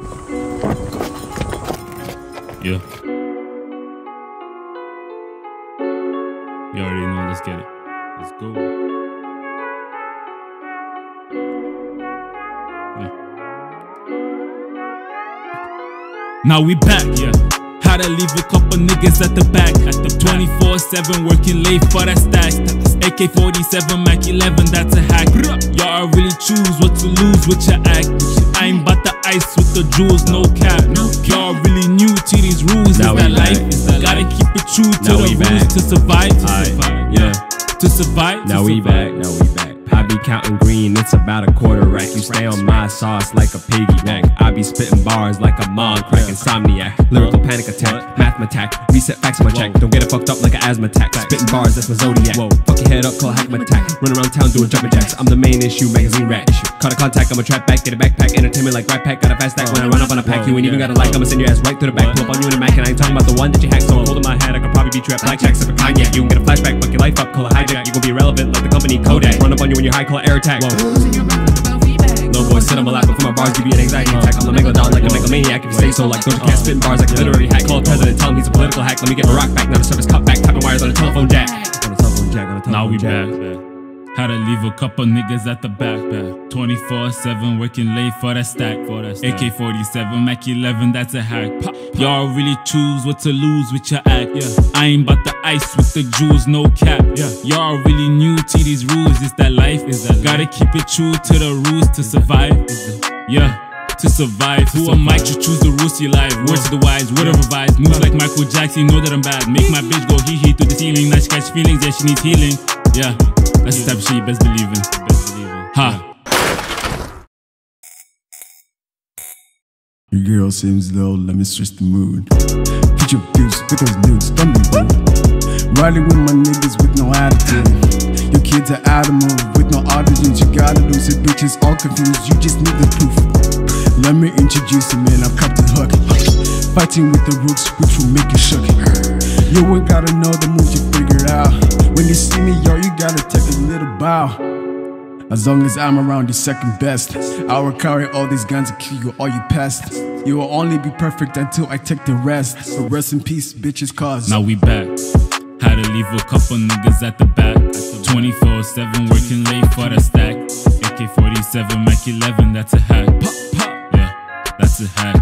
Yeah. You already know. Let's get it. Let's go. Yeah. Now we back. Yeah. How to leave a couple niggas at the back. At the 24 7 working late for that stack. AK 47, Mac 11, that's a hack. Y'all really choose what to lose with your act. Ain't bout the ice with the jewels, no cap. Y'all really new to these rules. Now Is that life? Is that Gotta life? keep it true to Now the rules back. to survive. To Aight, survive. yeah. To survive. to Now we survive. back, now we back. I be counting green, it's about a quarter rack. You stay on my sauce like a piggy bank. I be spitting bars like a mom crack insomniac. Lyrical panic attack, math attack. Reset facts on my check. Don't get it fucked up like an asthma attack. Spitting bars, that's my zodiac. Whoa, fuck your head up, call hack my attack. Run around town doing jumping jacks. I'm the main issue, magazine rat issue. Caught a contact, I'm a trap back, get a backpack. Entertainment like Rat Pack, got a fast stack. When I oh. run up on a pack, you ain't even got a like. I'ma send your ass right through the back. Pull up on you in a Mac, and I ain't talking about the one that you hacked. So I'm holding my head, I could probably you at blackjack. Sip a cognac, you can get a flashback, fuck your life up, call a hijack. You gon' be irrelevant like the company Kodak. Run up on you when you're high, call air attack. Little boy on my lap before my bars give you an anxiety attack. I'm the megalodon like a megalomaniac. If you say so, like Doja Cat spitting bars like a literary hack. Call the president, tell him he's a political hack. Let me get my rock back, not a service cut back. Tapping wires on a telephone jack. On a telephone jack, on a telephone Now we jack. back. How to leave a couple niggas at the back. 24 7 working late for that stack. AK 47, Mac 11, that's a hack. Y'all really choose what to lose with your act. I ain't bout the ice with the jewels, no cap. Y'all really new to these rules. Is that life? Is gotta keep it true to the rules to survive. Yeah. To survive, who am I to choose the rules to your life? Words to the wise, word of advice. Move like Michael Jackson, know that I'm bad. Make my bitch go hee hee to the ceiling. Now she catch feelings, yeah, she needs healing. Yeah, the of shit you best believe in. Best believe in. Ha. Your girl seems low, let me switch the mood. Put your dudes with those dudes, don't be rude. Riding with my niggas with no attitude. Your kids are out of move with no audience. You gotta lose it, bitches all confused. You just need the proof. Let me introduce you, man. I'm Captain Hook. Fighting with the roots, which will make you shook. You ain't gotta know the moves you As long as I'm around, you're second best. I will carry all these guns and kill you all you pests. You will only be perfect until I take the rest. But rest in peace, bitches, cause. Now we back. How to leave a couple niggas at the back. 24 7 working late for the stack. AK 47, Mac 11, that's a hack. Pop, pop. Yeah, that's a hack.